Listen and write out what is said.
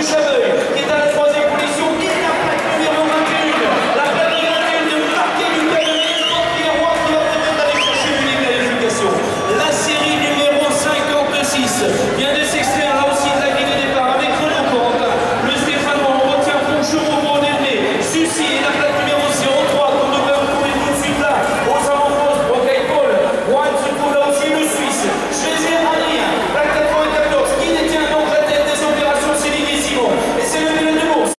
bierzemy ich.